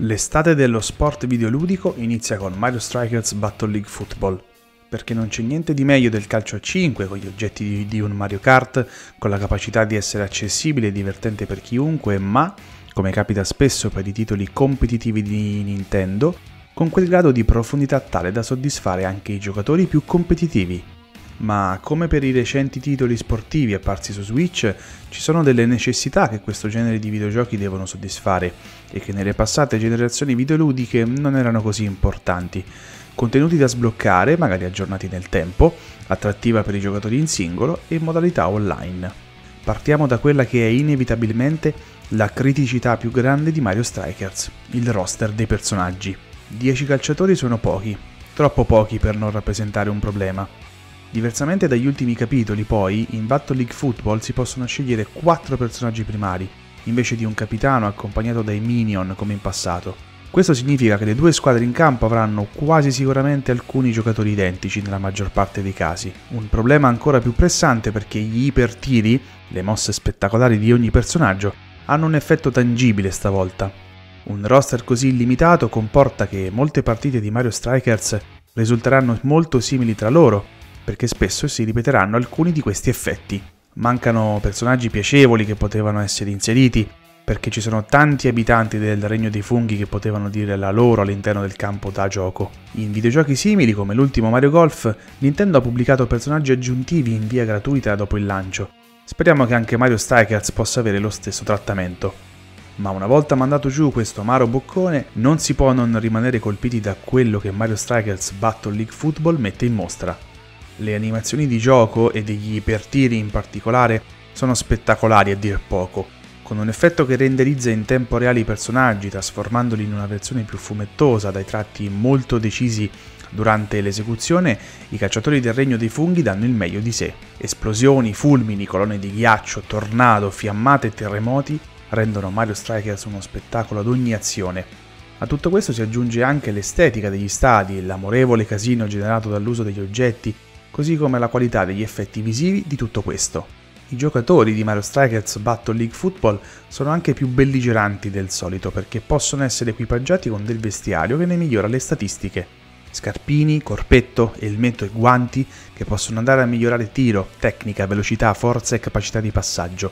L'estate dello sport videoludico inizia con Mario Strikers Battle League Football, perché non c'è niente di meglio del calcio a 5 con gli oggetti di un Mario Kart, con la capacità di essere accessibile e divertente per chiunque, ma, come capita spesso per i titoli competitivi di Nintendo, con quel grado di profondità tale da soddisfare anche i giocatori più competitivi ma come per i recenti titoli sportivi apparsi su Switch, ci sono delle necessità che questo genere di videogiochi devono soddisfare e che nelle passate generazioni videoludiche non erano così importanti. Contenuti da sbloccare, magari aggiornati nel tempo, attrattiva per i giocatori in singolo e modalità online. Partiamo da quella che è inevitabilmente la criticità più grande di Mario Strikers, il roster dei personaggi. 10 calciatori sono pochi, troppo pochi per non rappresentare un problema. Diversamente dagli ultimi capitoli, poi, in Battle League Football si possono scegliere 4 personaggi primari, invece di un capitano accompagnato dai minion come in passato. Questo significa che le due squadre in campo avranno quasi sicuramente alcuni giocatori identici nella maggior parte dei casi. Un problema ancora più pressante perché gli ipertiri, le mosse spettacolari di ogni personaggio, hanno un effetto tangibile stavolta. Un roster così limitato comporta che molte partite di Mario Strikers risulteranno molto simili tra loro perché spesso si ripeteranno alcuni di questi effetti. Mancano personaggi piacevoli che potevano essere inseriti, perché ci sono tanti abitanti del regno dei funghi che potevano dire la loro all'interno del campo da gioco. In videogiochi simili come l'ultimo Mario Golf, Nintendo ha pubblicato personaggi aggiuntivi in via gratuita dopo il lancio. Speriamo che anche Mario Strikers possa avere lo stesso trattamento. Ma una volta mandato giù questo amaro boccone, non si può non rimanere colpiti da quello che Mario Strikers Battle League Football mette in mostra. Le animazioni di gioco e degli ipertiri in particolare sono spettacolari a dir poco, con un effetto che renderizza in tempo reale i personaggi, trasformandoli in una versione più fumettosa dai tratti molto decisi Durante l'esecuzione, i cacciatori del regno dei funghi danno il meglio di sé. Esplosioni, fulmini, colonne di ghiaccio, tornado, fiammate e terremoti rendono Mario Strikers uno spettacolo ad ogni azione. A tutto questo si aggiunge anche l'estetica degli stadi, l'amorevole casino generato dall'uso degli oggetti così come la qualità degli effetti visivi di tutto questo. I giocatori di Mario Strikers Battle League Football sono anche più belligeranti del solito perché possono essere equipaggiati con del vestiario che ne migliora le statistiche. Scarpini, corpetto, elmetto e guanti che possono andare a migliorare tiro, tecnica, velocità, forza e capacità di passaggio.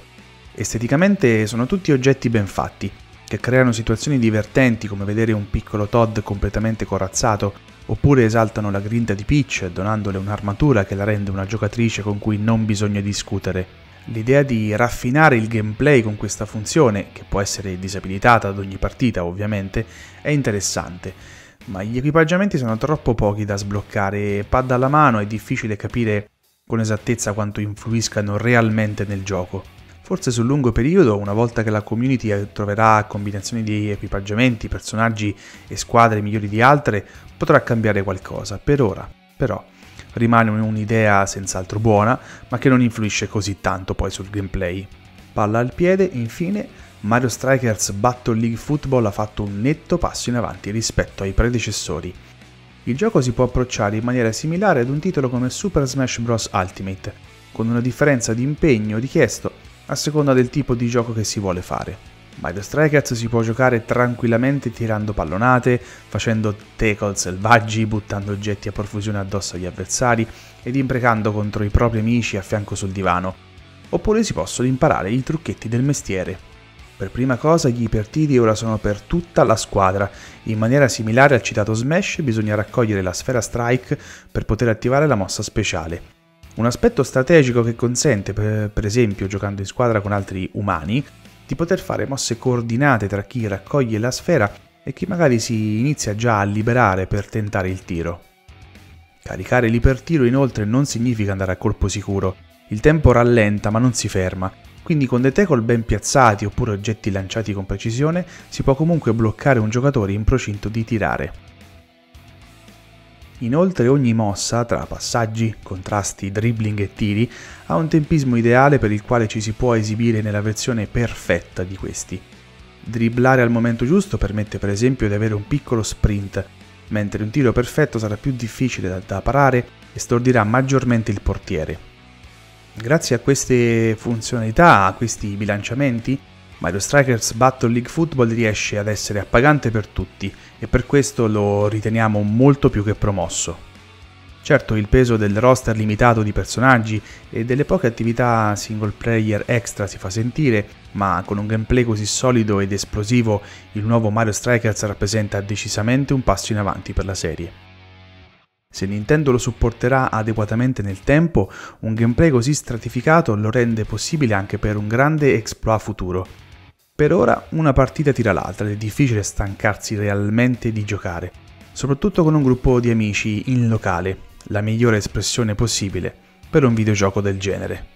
Esteticamente sono tutti oggetti ben fatti, che creano situazioni divertenti come vedere un piccolo Todd completamente corazzato oppure esaltano la grinta di Peach donandole un'armatura che la rende una giocatrice con cui non bisogna discutere. L'idea di raffinare il gameplay con questa funzione, che può essere disabilitata ad ogni partita ovviamente, è interessante, ma gli equipaggiamenti sono troppo pochi da sbloccare e pad alla mano è difficile capire con esattezza quanto influiscano realmente nel gioco. Forse sul lungo periodo, una volta che la community troverà combinazioni di equipaggiamenti, personaggi e squadre migliori di altre, potrà cambiare qualcosa. Per ora, però, rimane un'idea senz'altro buona, ma che non influisce così tanto poi sul gameplay. Palla al piede, infine, Mario Strikers Battle League Football ha fatto un netto passo in avanti rispetto ai predecessori. Il gioco si può approcciare in maniera similare ad un titolo come Super Smash Bros. Ultimate, con una differenza di impegno richiesto a seconda del tipo di gioco che si vuole fare. Mario Strikers si può giocare tranquillamente tirando pallonate, facendo tackle selvaggi, buttando oggetti a profusione addosso agli avversari ed imprecando contro i propri amici a fianco sul divano. Oppure si possono imparare i trucchetti del mestiere. Per prima cosa gli ipertiri ora sono per tutta la squadra. In maniera similare al citato Smash bisogna raccogliere la sfera Strike per poter attivare la mossa speciale. Un aspetto strategico che consente, per, esempio giocando in squadra con altri umani, di poter fare mosse coordinate tra chi raccoglie la sfera e chi magari si inizia già a liberare per tentare il tiro. Caricare l'ipertiro inoltre non significa andare a colpo sicuro, il tempo rallenta ma non si ferma, quindi con dei tackle ben piazzati oppure oggetti lanciati con precisione si può comunque bloccare un giocatore in procinto di tirare. Inoltre ogni mossa, tra passaggi, contrasti, dribbling e tiri, ha un tempismo ideale per il quale ci si può esibire nella versione perfetta di questi. Dribblare al momento giusto permette per esempio di avere un piccolo sprint, mentre un tiro perfetto sarà più difficile da, da parare e stordirà maggiormente il portiere. Grazie a queste funzionalità, a questi bilanciamenti, Mario Strikers Battle League Football riesce ad essere appagante per tutti e per questo lo riteniamo molto più che promosso. Certo il peso del roster limitato di personaggi e delle poche attività single player extra si fa sentire, ma con un gameplay così solido ed esplosivo il nuovo Mario Strikers rappresenta decisamente un passo in avanti per la serie. Se Nintendo lo supporterà adeguatamente nel tempo, un gameplay così stratificato lo rende possibile anche per un grande exploit futuro. Per ora una partita tira l'altra ed è difficile stancarsi realmente di giocare, soprattutto con un gruppo di amici in locale, la migliore espressione possibile per un videogioco del genere.